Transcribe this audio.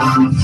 Thank you.